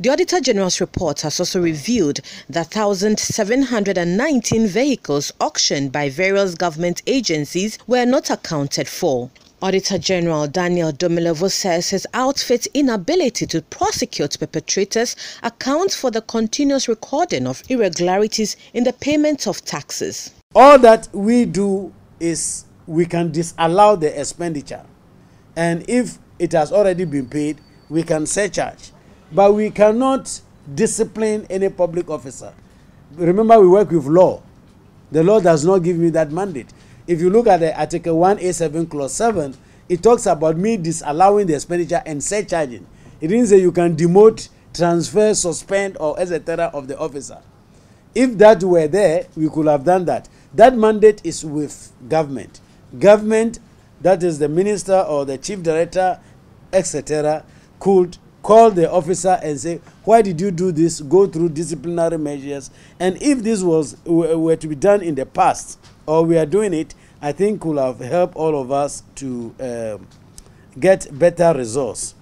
The Auditor General's report has also revealed that 1,719 vehicles auctioned by various government agencies were not accounted for. Auditor General Daniel Domelevo says his outfit's inability to prosecute perpetrators accounts for the continuous recording of irregularities in the payment of taxes. All that we do is we can disallow the expenditure. And if it has already been paid, we can surcharge. But we cannot discipline any public officer. Remember, we work with law. The law does not give me that mandate. If you look at the Article 1A7, Clause 7, it talks about me disallowing the expenditure and surcharging. It didn't say you can demote, transfer, suspend, or etc. of the officer. If that were there, we could have done that. That mandate is with government. Government, that is the minister or the chief director, etc., could call the officer and say, "Why did you do this?" Go through disciplinary measures, and if this was were to be done in the past, or we are doing it, I think will have helped all of us to um, get better results.